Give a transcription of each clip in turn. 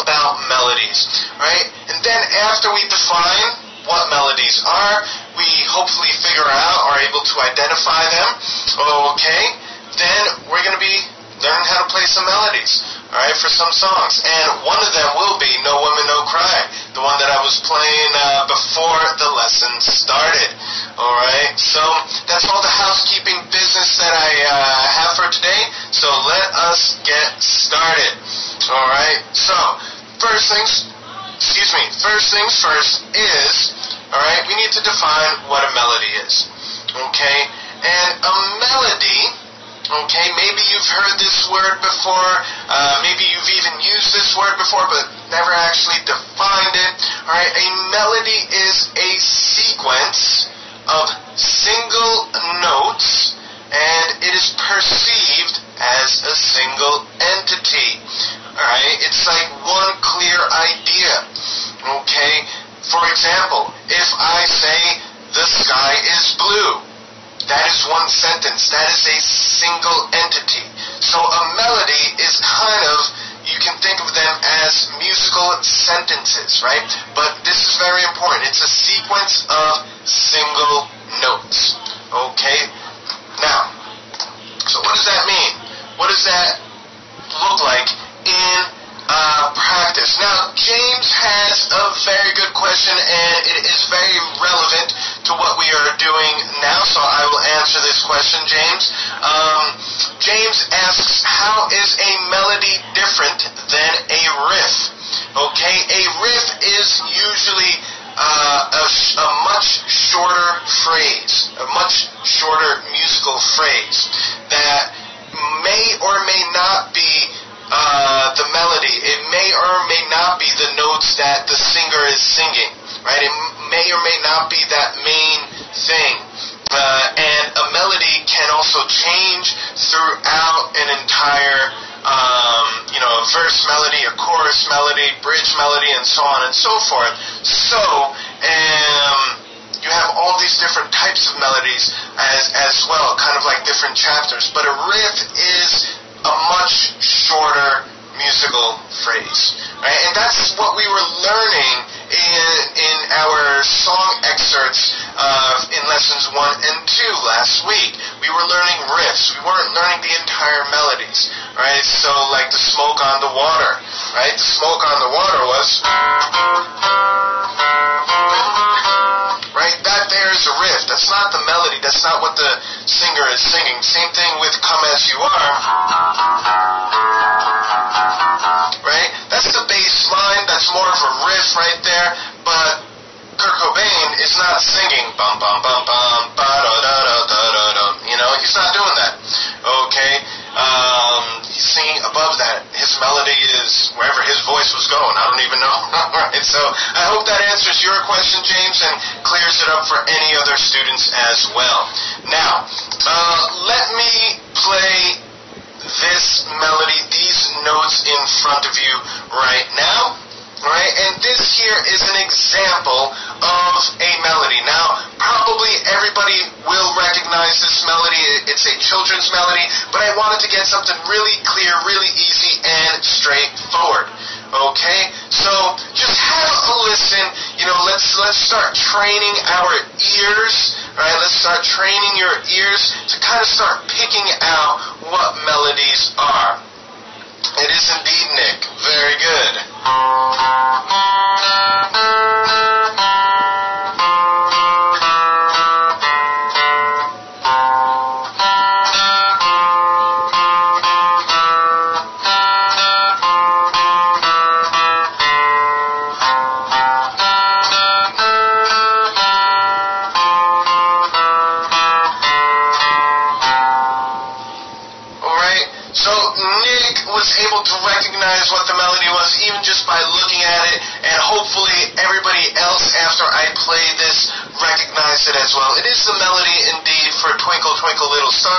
about melodies, right? And then after we define what melodies are, we hopefully figure out, are able to identify them, okay, then we're going to be learning how to play some melodies, alright, for some songs. And one of them will be No Woman, No Cry, the one that I was playing uh, before the lesson started, alright? So that's all the housekeeping business that I uh, have for today, so let us get started, alright? So, first things, excuse me, first things first is, alright, we need to define what a melody is, okay? And a melody Okay, maybe you've heard this word before, uh, maybe you've even used this word before, but never actually defined it. Alright, a melody is a sequence of single notes, and it is perceived as a single entity. Alright, it's like one clear idea. Okay, for example, if I say, the sky is blue, that is one sentence. That is a single entity. So a melody is kind of, you can think of them as musical sentences, right? But this is very important. It's a sequence of single notes. Okay? Now, so what does that mean? What does that look like in uh, practice? Now, James has a very good question, and it is very relevant to what we are doing now, so I will answer this question, James. Um, James asks, how is a melody different than a riff? Okay, a riff is usually uh, a, a much shorter phrase, a much shorter musical phrase that may or may not be uh, the melody. It may or may not be the notes that the singer is singing, right? It may or may not be that main thing. Uh, and a melody can also change throughout an entire, um, you know, a verse melody, a chorus melody, bridge melody, and so on and so forth. So, um, you have all these different types of melodies as as well, kind of like different chapters. But a riff is a much shorter musical phrase, right? And that's what we were learning in in our song excerpts of in lessons one and two last week. We were learning riffs. We weren't learning the entire melodies, right? So like the smoke on the water, right? The smoke on the water was right? That there is a riff. That's not the melody. That's not what the singer is singing. Same thing with Come As You Are. Right? That's the bass line. That's more of a riff right there. But Kurt Cobain is not singing bum bum bum bum ba da da da da da. You know, he's not doing that. Okay? Um, he's singing above that. His melody is wherever his voice was going. I don't even know. right? So I hope that answers your question, James, and clears it up for any other students as well. Now, uh, let me play this melody, these notes in front of you right now. Right? And this here is an example of a melody. Now, probably everybody will recognize this melody. It's a children's melody, but I wanted to get something really clear, really easy, and straightforward. Okay? So just have a listen. You know, let's let's start training our ears. Right? Let's start training your ears to kind of start picking out what melodies are. It is indeed Nick. Very good. Twinkle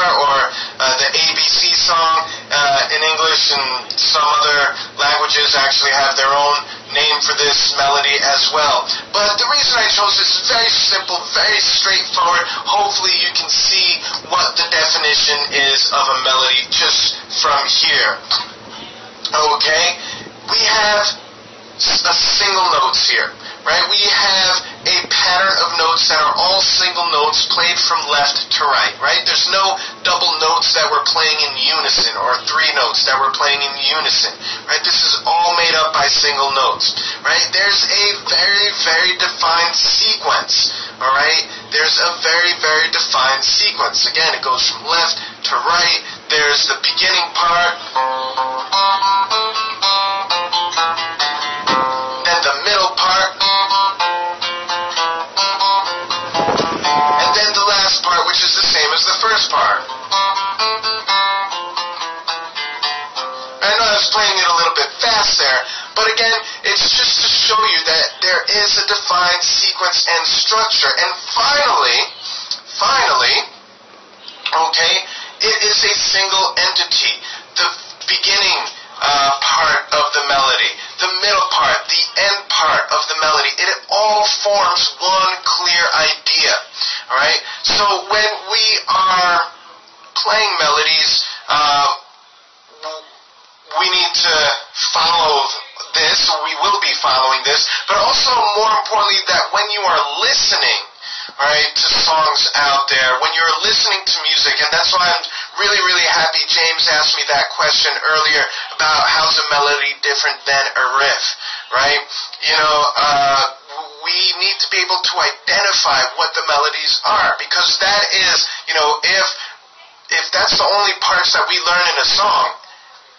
part. I know I was playing it a little bit fast there, but again, it's just to show you that there is a defined sequence and structure. And finally, finally, okay, it is a single entity. The beginning uh, part of the melody, the middle part, the end part of the melody, it all forms one clear idea. Alright? So when we are playing melodies, uh, we need to follow this, we will be following this, but also more importantly that when you are listening, right, to songs out there, when you're listening to music, and that's why I'm really, really happy James asked me that question earlier about how's a melody different than a riff, right? You know, uh, we need to be able to identify what the melodies are, because that is, you know, if if that's the only parts that we learn in a song,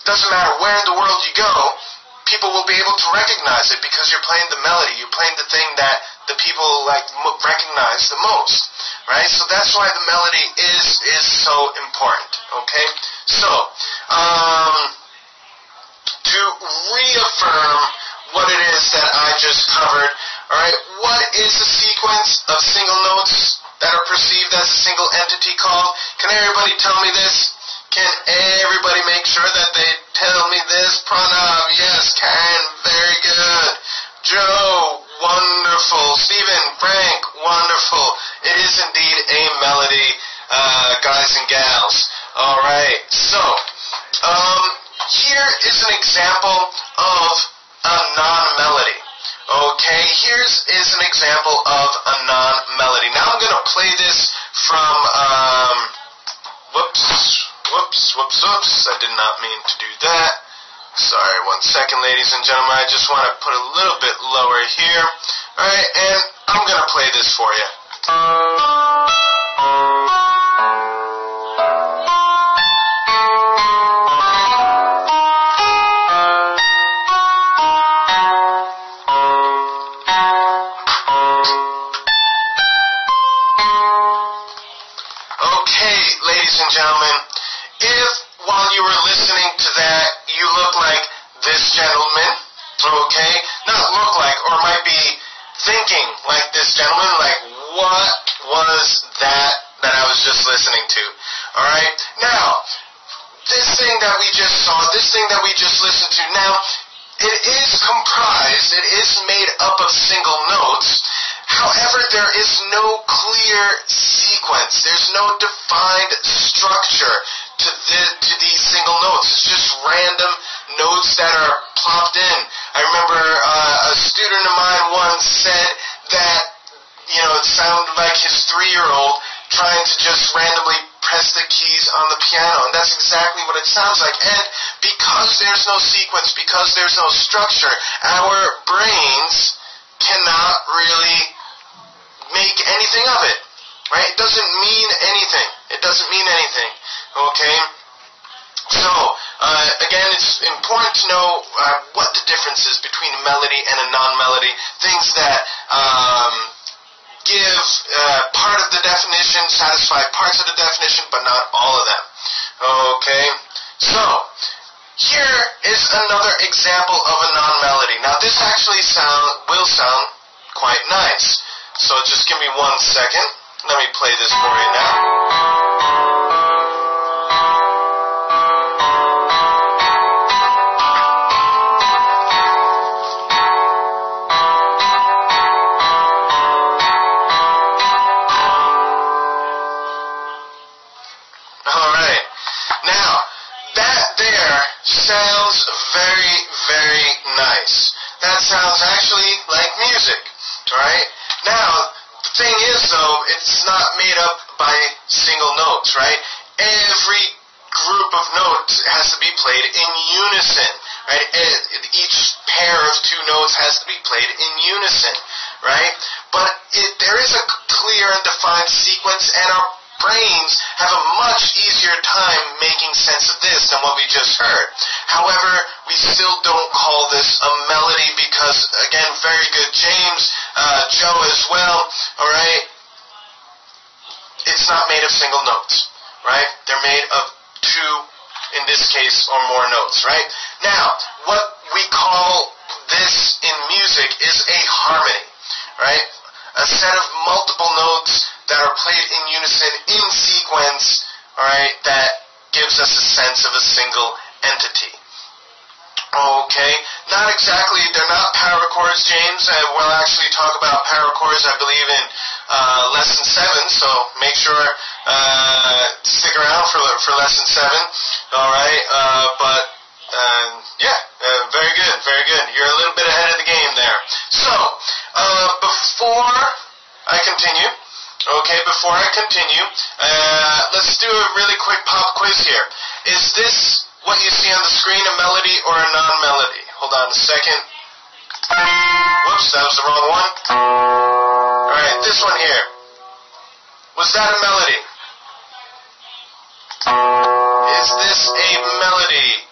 doesn't matter where in the world you go, people will be able to recognize it because you're playing the melody, you're playing the thing that the people like recognize the most, right? So that's why the melody is is so important. Okay, so um, to reaffirm what it is that I just covered, all right, what is the sequence of single notes that are perceived as a single entity called? Can everybody tell me this? Can everybody make sure that they tell me this? Pranav, yes. Karen, very good. Joe, wonderful. Stephen, Frank, wonderful. It is indeed a melody, uh, guys and gals. All right. So, um, here is an example of a non-melody. Okay, here's is an example of a non-melody. Now I'm going to play this from, um, whoops, whoops, whoops, whoops. I did not mean to do that. Sorry, one second, ladies and gentlemen. I just want to put a little bit lower here. Alright, and I'm going to play this for you. That we just listened to, now, it is comprised, it is made up of single notes. However, there is no clear sequence. There's no defined structure to the to these single notes. It's just random notes that are plopped in. I remember uh, a student of mine once said that you know it sounded like his three-year-old trying to just randomly press the keys on the piano, and that's exactly what it sounds like. And because there's no sequence, because there's no structure, our brains cannot really make anything of it. Right? It doesn't mean anything. It doesn't mean anything. Okay? So, uh, again, it's important to know uh, what the difference is between a melody and a non-melody. Things that um, give uh, definition, satisfy parts of the definition, but not all of them. Okay? So, here is another example of a non-melody. Now, this actually sound will sound quite nice. So just give me one second. Let me play this for you now. That sounds actually like music, right? Now, the thing is though, it's not made up by single notes, right? Every group of notes has to be played in unison, right? Each pair of two notes has to be played in right? Now, what we call this in music is a harmony, right? A set of multiple notes that are played in unison in sequence, alright, that gives us a sense of a single entity. Okay, not exactly, they're not power chords, James. Uh, we'll actually talk about power chords, I believe, in uh, lesson 7, so make sure uh, stick around for, for lesson 7. Alright, uh, but uh, yeah, uh, very good, very good. You're a little bit ahead of the game there. So, uh, before I continue, okay, before I continue, uh, let's do a really quick pop quiz here. Is this what you see on the screen a melody or a non-melody? Hold on a second. Whoops, that was the wrong one. Alright, this one here. Was that a melody? Is this a melody?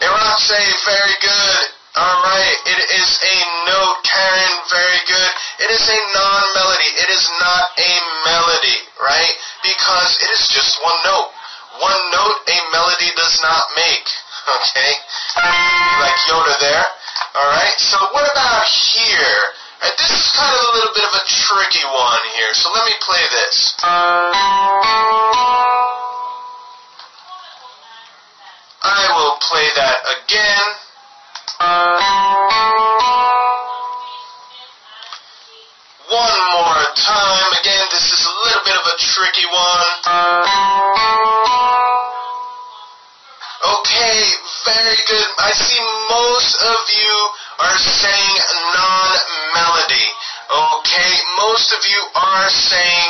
Iratse, very good. Alright, it is a note. Karen, very good. It is a non-melody. It is not a melody, right? Because it is just one note. One note a melody does not make. Okay? Like Yoda there. Alright, so what about here? Right, this is kind of a little bit of a tricky one here, so let me play this. I will play that again. One more time. Again, this is a little bit of a tricky one. Okay, very good. I see most of you are saying non-melody. Okay, most of you are saying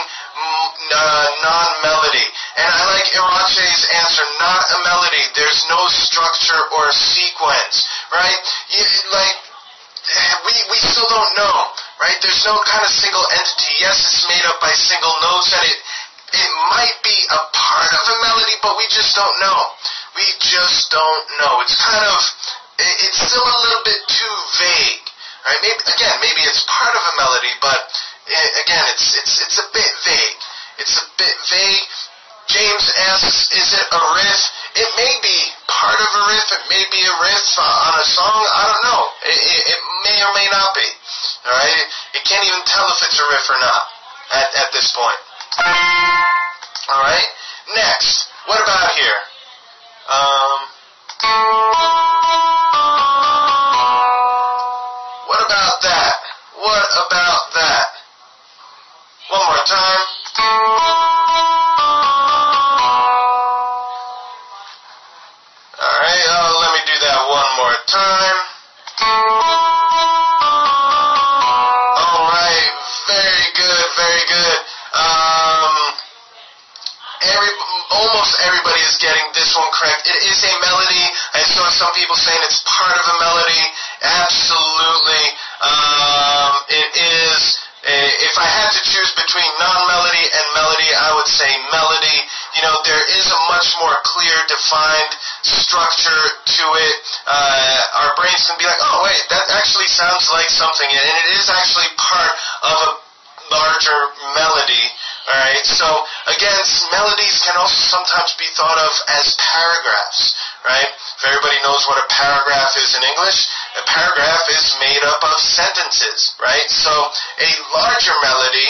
uh, non-melody. And I like Irache's answer, not a melody. There's no structure or sequence, right? You, like, we, we still don't know, right? There's no kind of single entity. Yes, it's made up by single notes and it, it might be a part of a melody, but we just don't know. We just don't know. It's kind of, it's still a little bit too vague, right? Maybe, again, maybe it's part of a melody, but it, again, it's, it's, it's a bit vague. It's a bit vague. James asks, is it a riff? It may be part of a riff. It may be a riff uh, on a song. I don't know. It, it, it may or may not be. All right. You can't even tell if it's a riff or not at, at this point. All right. Next, what about here? Um, what about that? What about that? One more time. Time. Alright, very good, very good. Um, every, almost everybody is getting this one correct. It is a melody. I saw some people saying it's part of a melody. Absolutely. Um, it is. A, if I had to choose between non-melody and melody, I would say melody. You know, there is a much more clear, defined structure to it. Uh, our brains can be like, oh wait, that actually sounds like something, and it is actually part of a larger melody. Alright, so again, melodies can also sometimes be thought of as paragraphs, right? If everybody knows what a paragraph is in English, a paragraph is made up of sentences, right? So a larger melody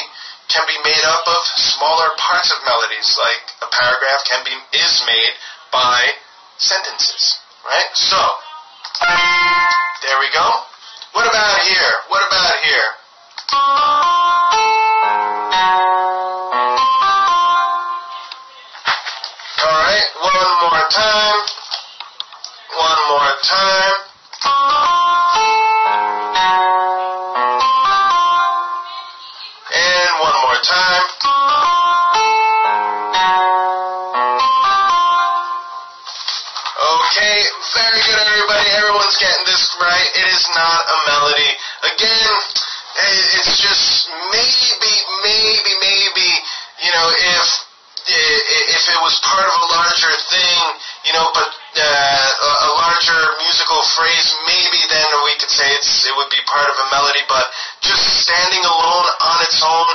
can be made up of smaller parts of melodies, like a paragraph can be is made by sentences, right? So there we go. What about here? What about here? All right, one more time. One more time. Again, it's just maybe, maybe, maybe, you know, if if it was part of a larger thing, you know, but uh, a larger musical phrase, maybe then we could say it's it would be part of a melody. But just standing alone on its own,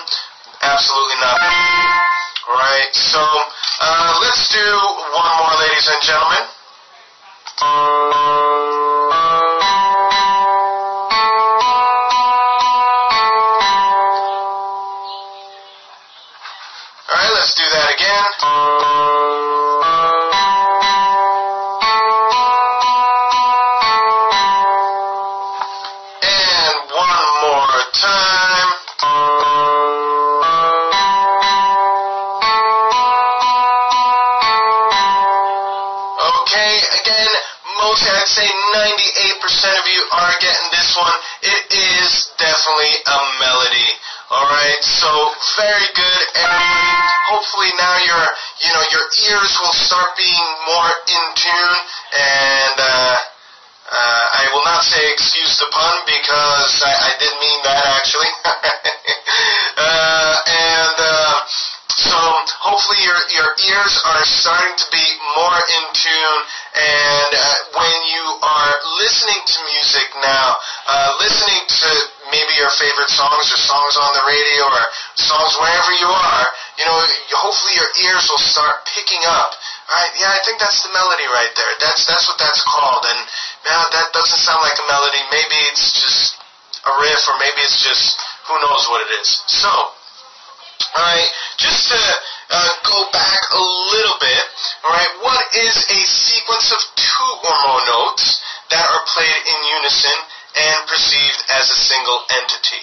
your favorite songs or songs on the radio or songs wherever you are, you know, hopefully your ears will start picking up. Right? Yeah, I think that's the melody right there. That's that's what that's called. And now that doesn't sound like a melody. Maybe it's just a riff, or maybe it's just who knows what it is. So, all right, just to uh, go back a little bit. All right, what is a sequence of two or more notes that are played in unison and perceived as a single entity.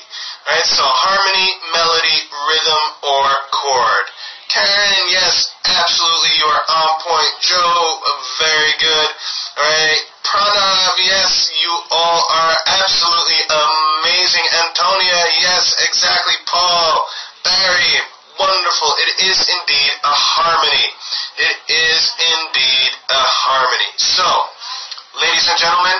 Right? So harmony, melody, rhythm, or chord. Karen, yes, absolutely, you are on point. Joe, very good. Right? Pranav, yes, you all are absolutely amazing. Antonia, yes, exactly. Paul, Barry, wonderful. It is indeed a harmony. It is indeed a harmony. So, ladies and gentlemen,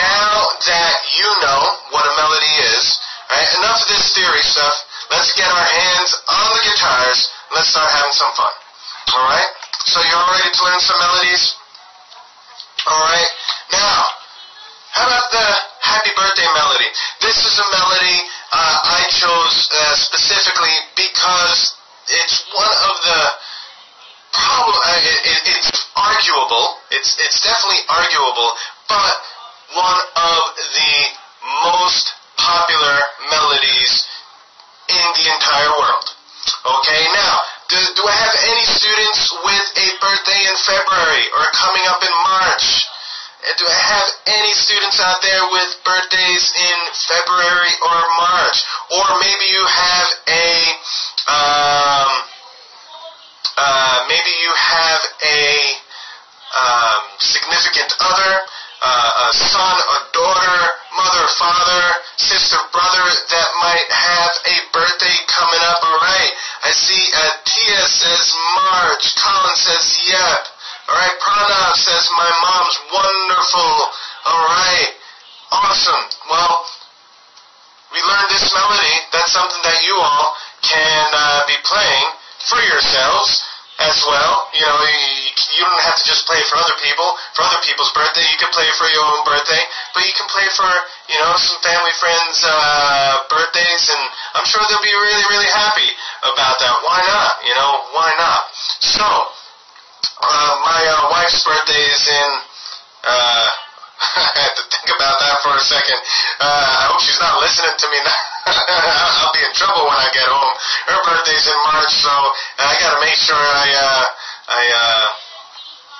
now that you know what a melody is, right, enough of this theory stuff. Let's get our hands on the guitars. Let's start having some fun. All right? So you're all ready to learn some melodies? All right. Now, how about the happy birthday melody? This is a melody uh, I chose uh, specifically because it's one of the problem. Uh, it, it, it's arguable. It's it's definitely arguable, but one of the most popular melodies in the entire world. Okay, now, do, do I have any students with a birthday in February or coming up in March? Do I have any students out there with birthdays in February or March? Or maybe you have a, um, uh, maybe you have a um, significant other uh, a son, a daughter, mother, father, sister, brother that might have a birthday coming up. All right. I see uh, Tia says March. Colin says yep. All right. Pranav says my mom's wonderful. All right. Awesome. Well, we learned this melody. That's something that you all can uh, be playing for yourselves as well. You know, you, you don't have to just play for other people, for other people's birthday. You can play for your own birthday, but you can play for, you know, some family friends' uh, birthdays, and I'm sure they'll be really, really happy about that. Why not? You know, why not? So, uh, my uh, wife's birthday is in. Uh, I had to think about that for a second. Uh, I hope she's not listening to me now. I'll be in trouble when I get home. Her birthday's in March, so I got to make sure I uh, I uh,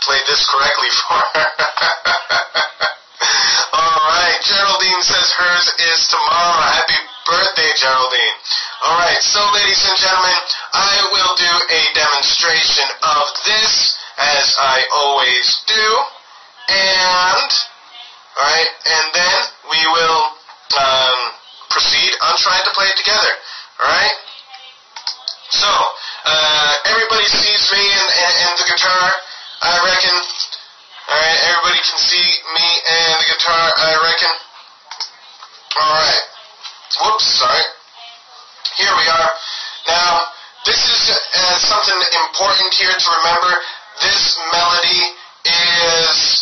played this correctly for her. All right, Geraldine says hers is tomorrow. Happy birthday, Geraldine. All right, so ladies and gentlemen, I will do a demonstration of this as I always do, and all right, and then we will. Um, proceed untried to play it together. Alright? So, uh, everybody sees me and, and, and the guitar, I reckon. Alright, everybody can see me and the guitar, I reckon. Alright. Whoops, sorry. Here we are. Now, this is uh, something important here to remember. This melody is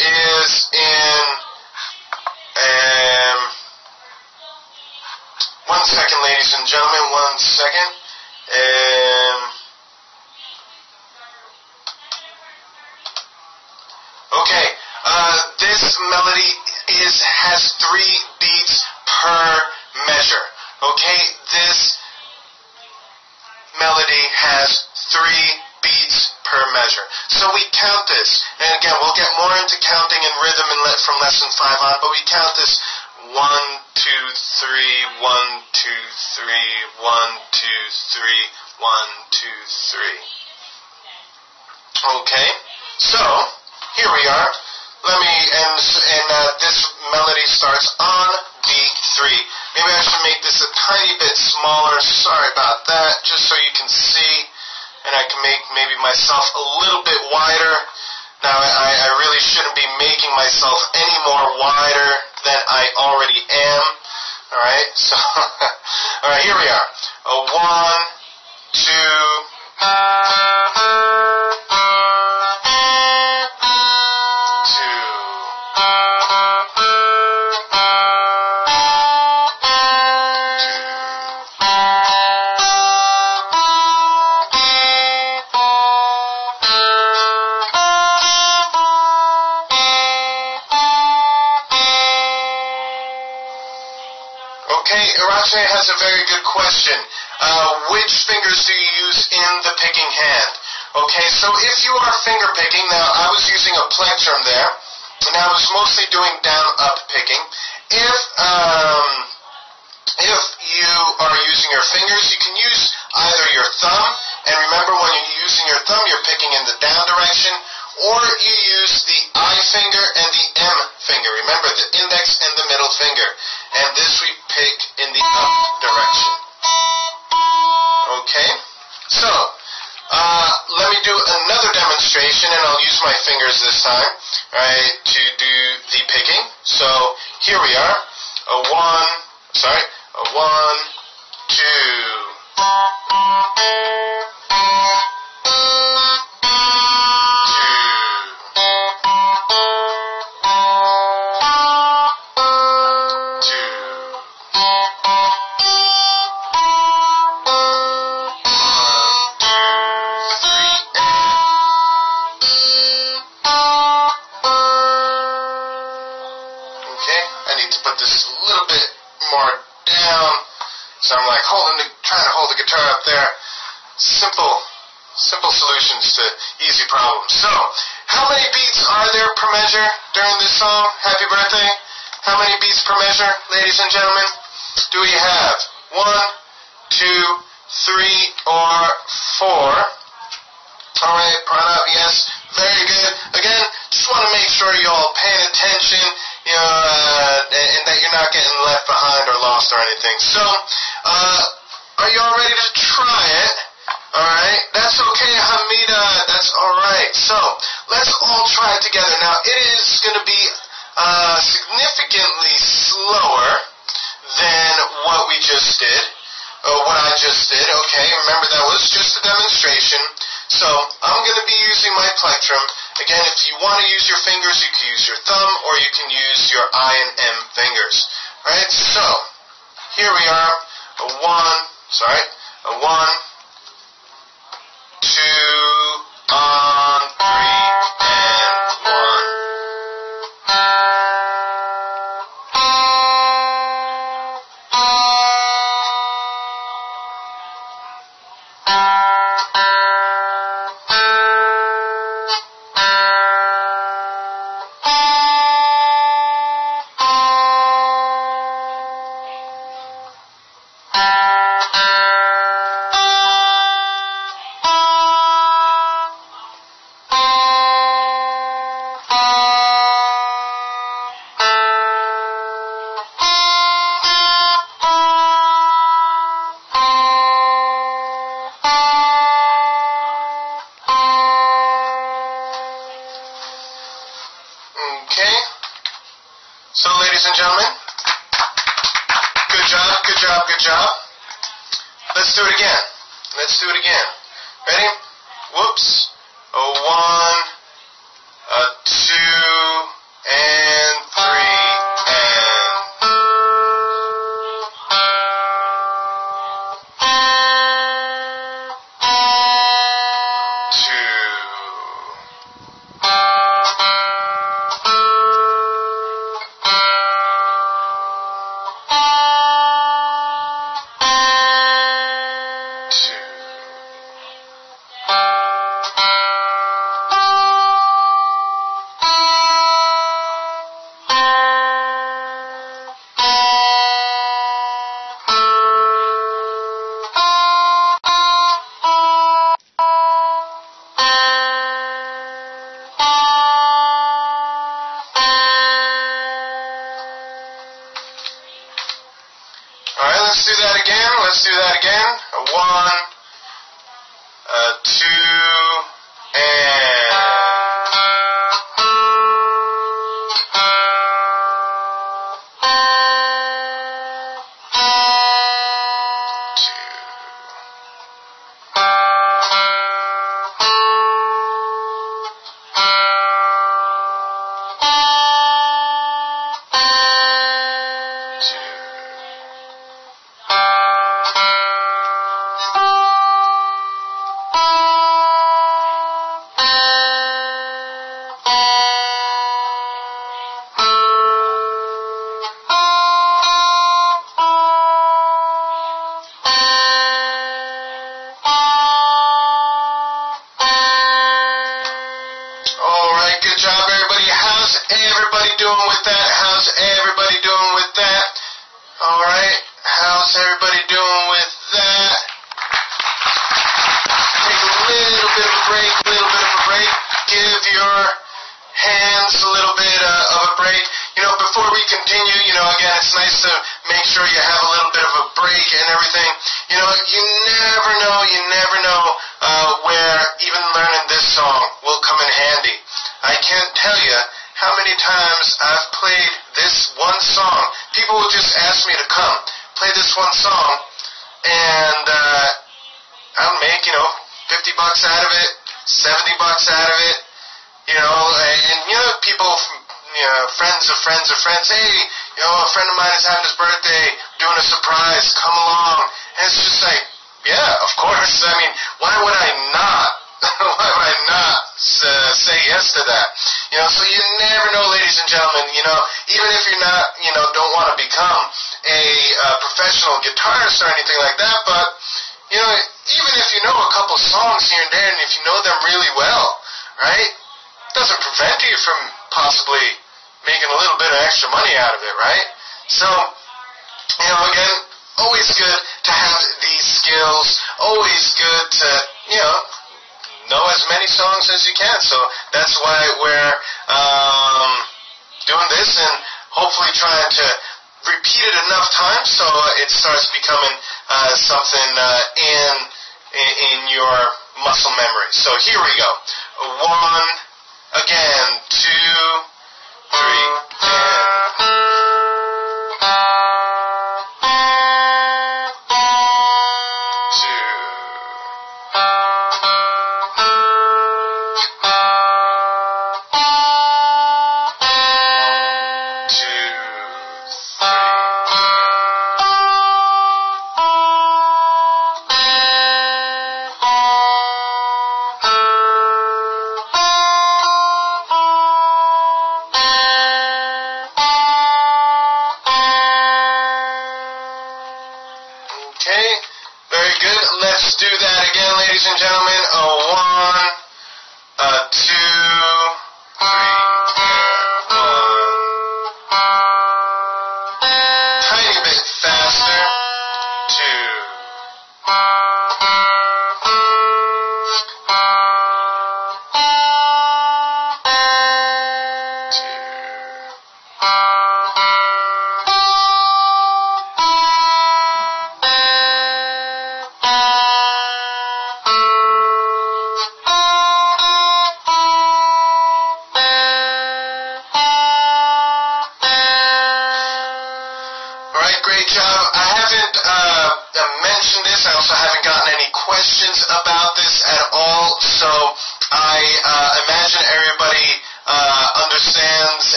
is in gentlemen one second. Um okay uh, this melody is has three beats per measure. Okay this melody has three beats per measure. So we count this, and again, we'll get more into counting and rhythm le- from lesson five on, but we count this one, two, three, one, two, three, one, two, three, one, two, three. Okay, so here we are. Let me and and uh, this melody starts on beat three. Maybe I should make this a tiny bit smaller. Sorry about that. Just so you can see, and I can make maybe myself a little bit wider. Now I, I really shouldn't be making myself any more wider than I already am. All right. So all right, here we are. A one, two. Has a very good question. Uh, which fingers do you use in the picking hand? Okay, so if you are finger picking, now I was using a plectrum there, and I was mostly doing down-up picking. If um, if you are using your fingers, you can use either your thumb, and remember when you're using your thumb, you're picking in the down direction, or you use the I finger and the M finger. Remember the index and the middle finger. And this we pick and I'll use my fingers this time, right, to do the picking. So, here we are. A one, sorry, a one, you can use your thumb or you can use your I and M fingers. Alright, so here we are. A one, sorry, a one, two, on, three, people, you know, friends of friends of friends. Hey, you know, a friend of mine is having his birthday, doing a surprise. Come along. And it's just like, yeah, of course. I mean, why would I not? why would I not uh, say yes to that? You know, so you never know, ladies and gentlemen. You know, even if you're not, you know, don't want to become a uh, professional guitarist or anything like that, but you know, even if you know a couple songs here and there, and if you know them really well, right? Doesn't prevent you from possibly making a little bit of extra money out of it, right? So, you know, again, always good to have these skills. Always good to, you know, know as many songs as you can. So that's why we're um, doing this and hopefully trying to repeat it enough times so it starts becoming uh, something uh, in, in in your muscle memory. So here we go. One, again, two, three, and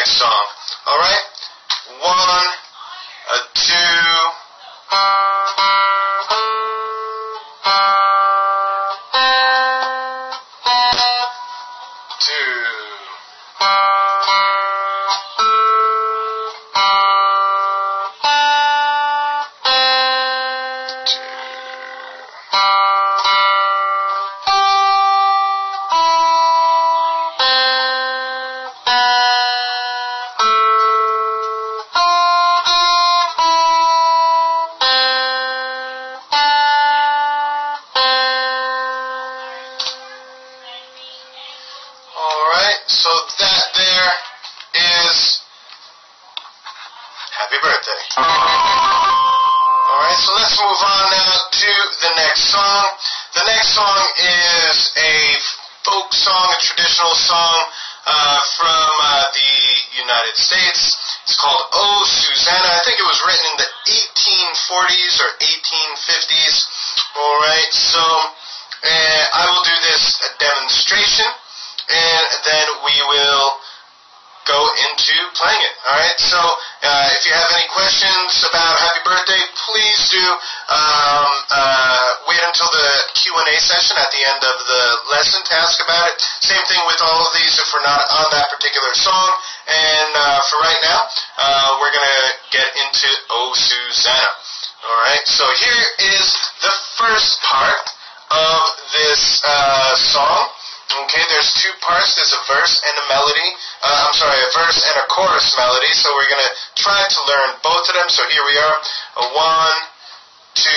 next song. All right? here we are. A one, two,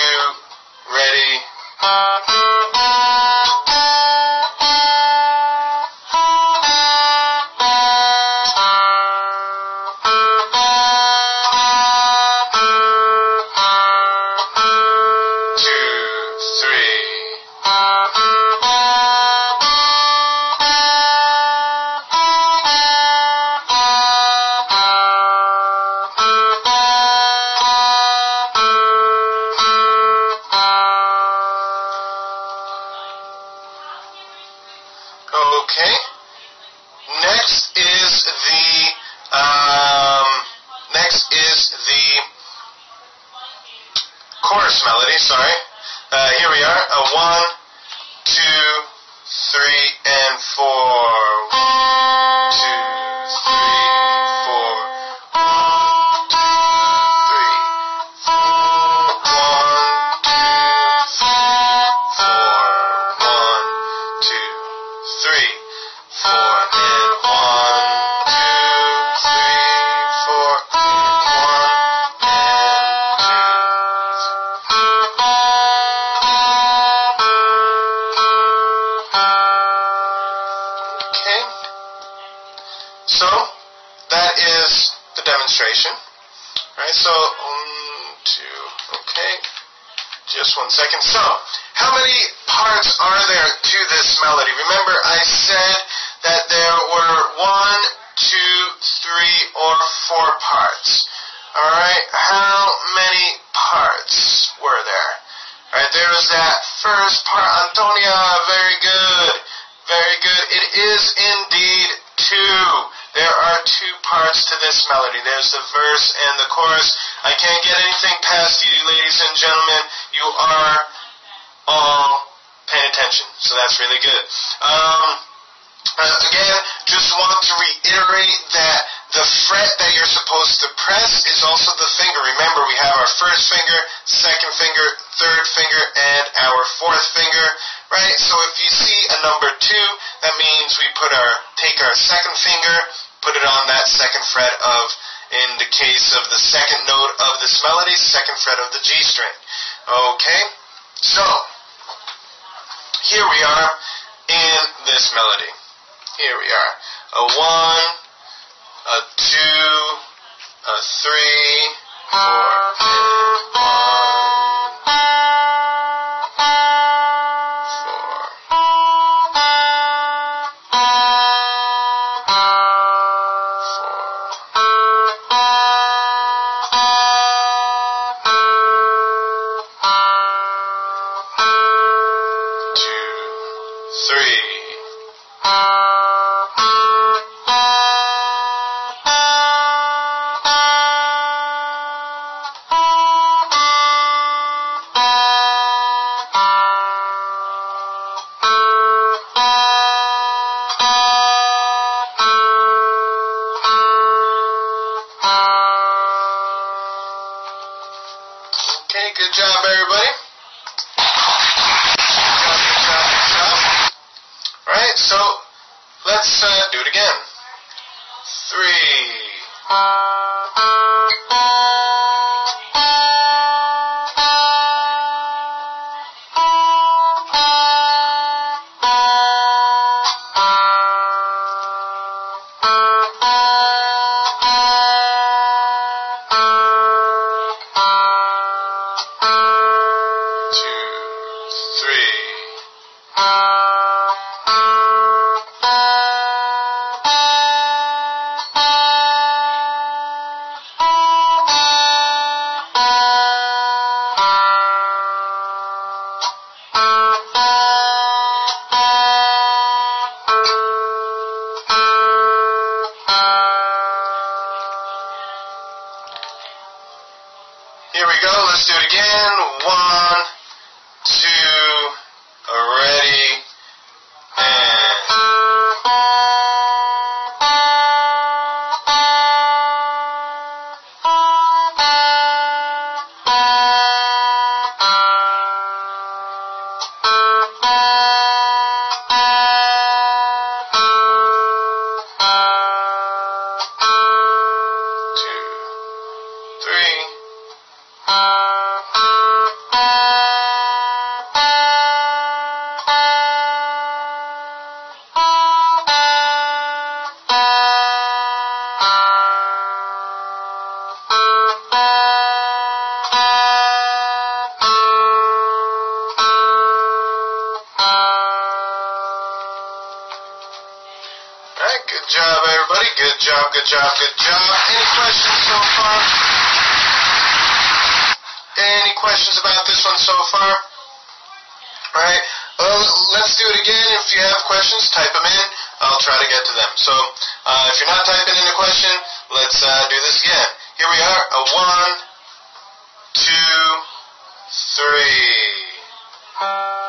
ready. This melody. There's the verse and the chorus. I can't get anything past you, ladies and gentlemen. You are all paying attention, so that's really good. Um, uh, again, just want to reiterate that the fret that you're supposed to press is also the finger. Remember, we have our first finger, second finger, third finger, and our fourth finger, right? So if you see a number two, that means we put our take our second finger, put it on that second fret of, in the case of the second note of this melody, second fret of the G string. Okay, so here we are in this melody. Here we are. A one, a two, a three, four, and one, job, good job, good job. Any questions so far? Any questions about this one so far? Alright, well, let's do it again. If you have questions, type them in. I'll try to get to them. So, uh, if you're not typing in a question, let's uh, do this again. Here we are. A one, two, three.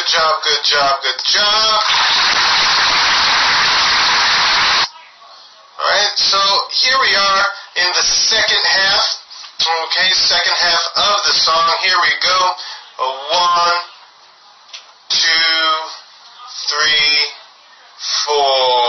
Good job, good job, good job. Alright, so here we are in the second half. Okay, second half of the song. Here we go. One, two, three, four.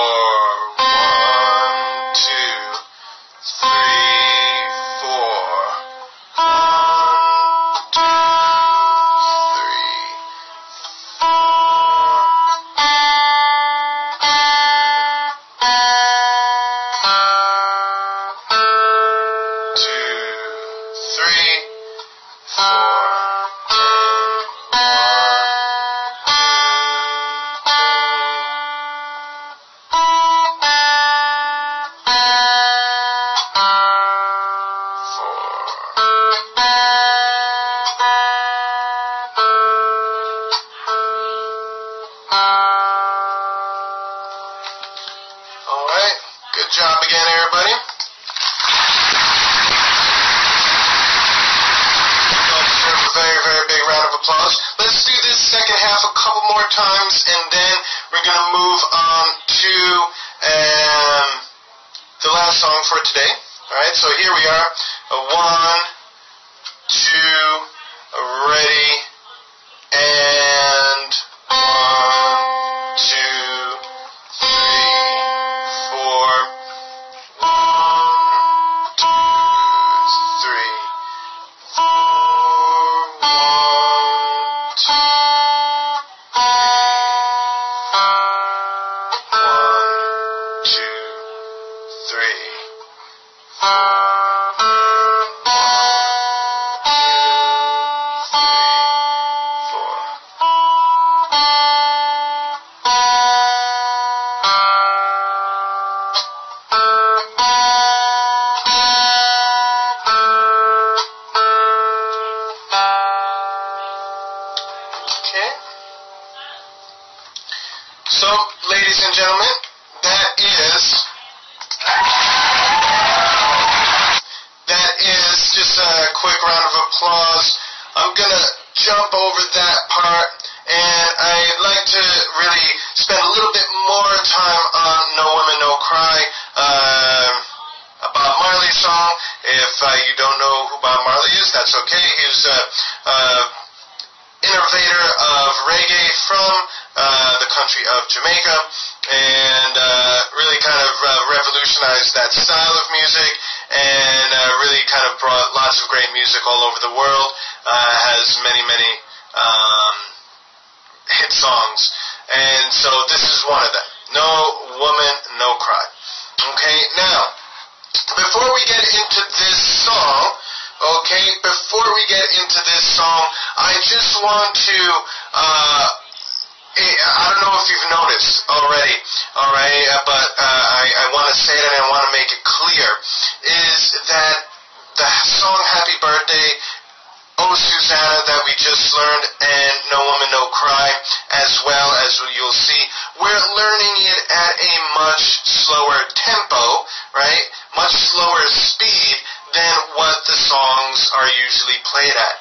Are usually played at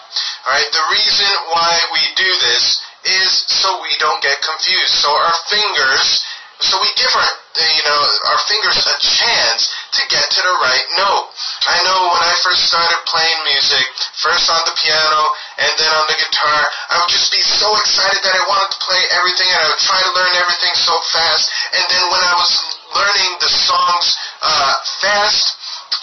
alright the reason why we do this is so we don't get confused so our fingers so we give our you know our fingers a chance to get to the right note. I know when I first started playing music, first on the piano and then on the guitar, I would just be so excited that I wanted to play everything and I would try to learn everything so fast. And then when I was learning the songs uh, fast,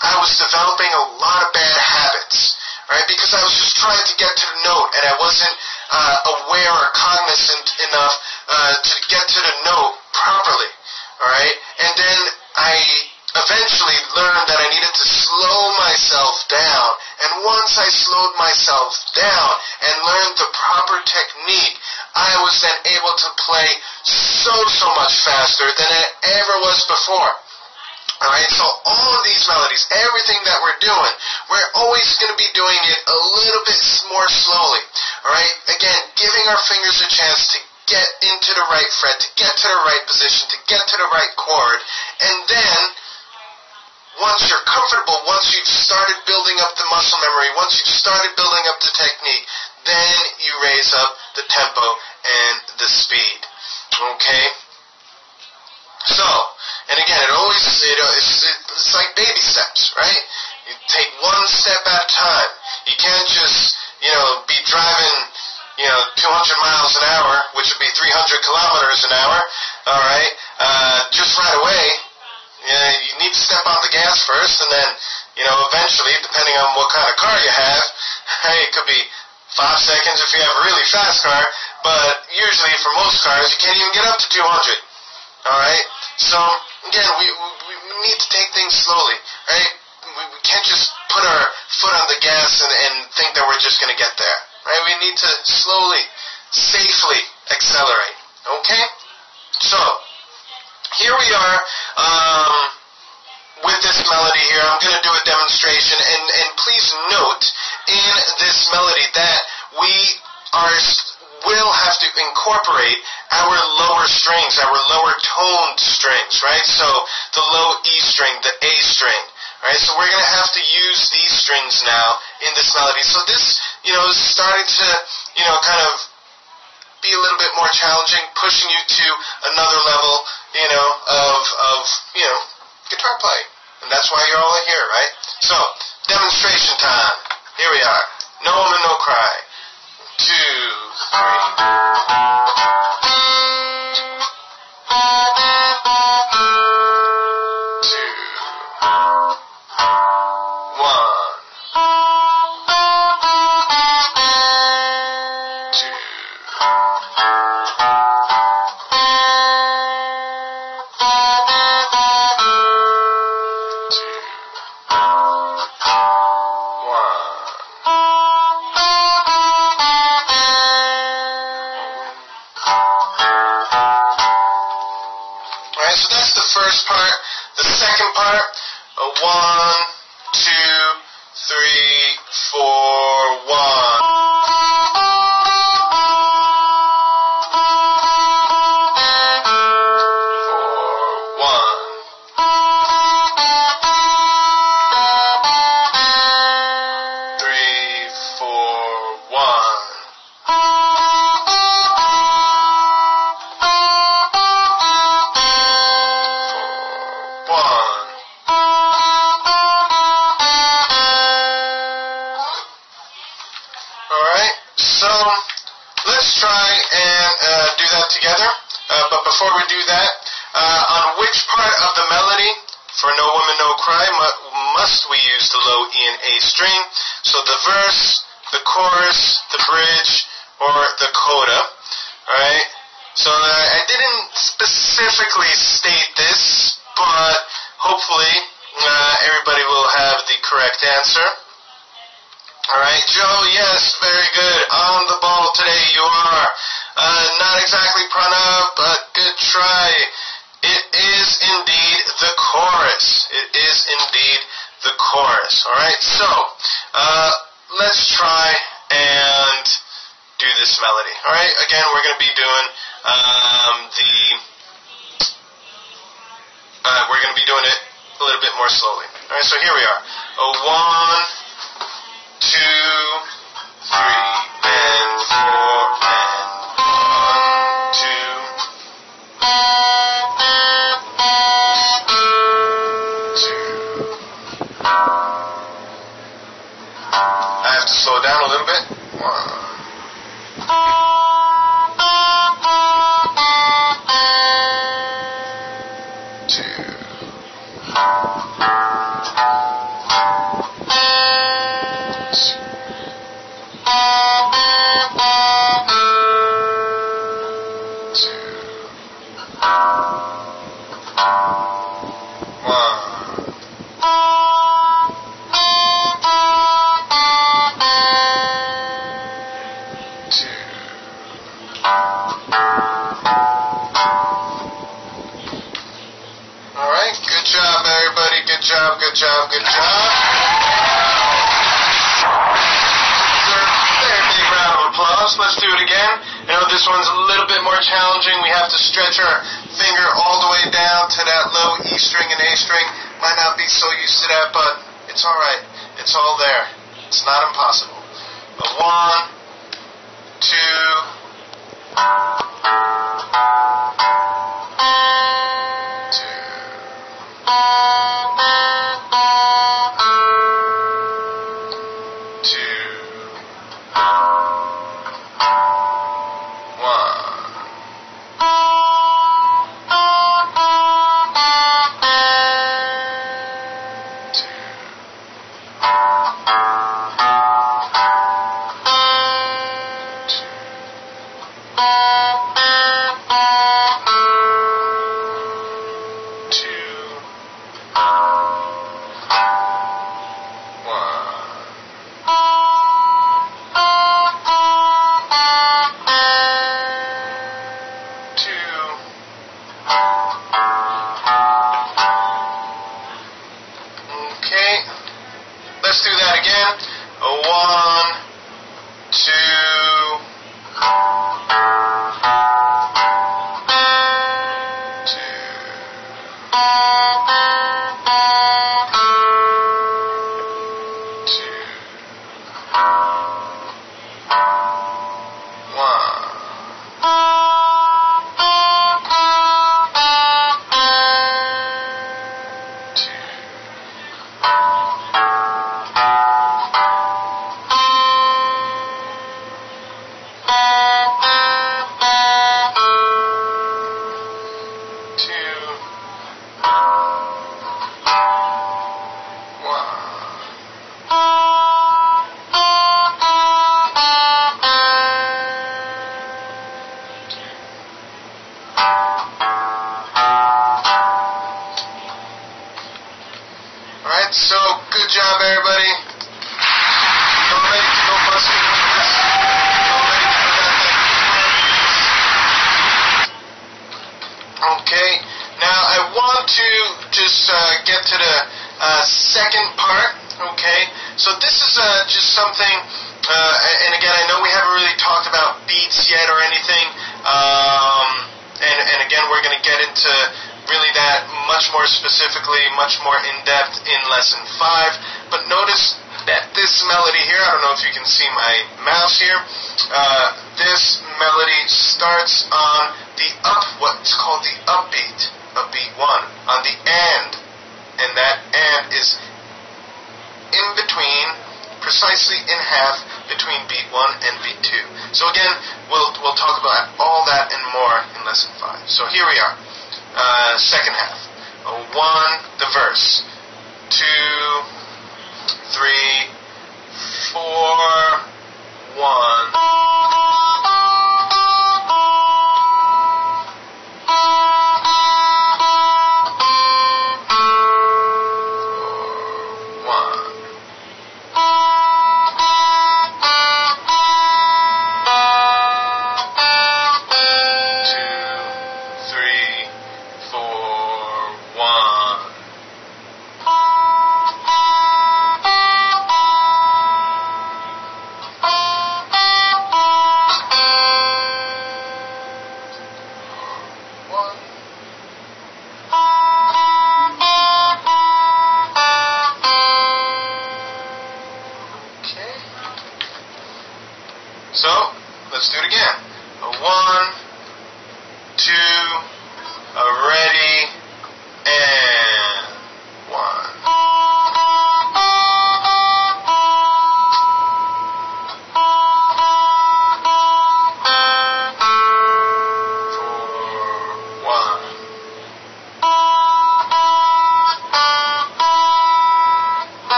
I was developing a lot of bad habits, right? Because I was just trying to get to the note and I wasn't uh, aware or cognizant enough uh, to get to the note properly, all right? And then I eventually learned that I needed to slow myself down. And once I slowed myself down and learned the proper technique, I was then able to play so, so much faster than I ever was before. Alright, so all of these melodies, everything that we're doing, we're always going to be doing it a little bit more slowly. Alright, again, giving our fingers a chance to get into the right fret, to get to the right position, to get to the right chord, and then once you're comfortable, once you've started building up the muscle memory, once you've started building up the technique, then you raise up the tempo and the speed. Okay? So, and again, it always, you know, it's, it's like baby steps, right? You take one step at a time. You can't just, you know, be driving, you know, 200 miles an hour, which would be 300 kilometers an hour, all right, uh, just right away. You, know, you need to step on the gas first, and then, you know, eventually, depending on what kind of car you have, hey, it could be five seconds if you have a really fast car, but usually for most cars, you can't even get up to 200. All right. So again, we we, we need to take things slowly, right? We, we can't just put our foot on the gas and, and think that we're just going to get there, right? We need to slowly, safely accelerate. Okay. So here we are. Um, with this melody here, I'm going to do a demonstration, and, and please note in this melody that we are will have to incorporate our lower strings, our lower toned strings, right? So the low E string, the A string, right? So we're going to have to use these strings now in this melody. So this, you know, is starting to, you know, kind of be a little bit more challenging, pushing you to another level, you know, of, of, you know, guitar playing. And that's why you're all here, right? So, demonstration time. Here we are. No woman, no cry. Two, first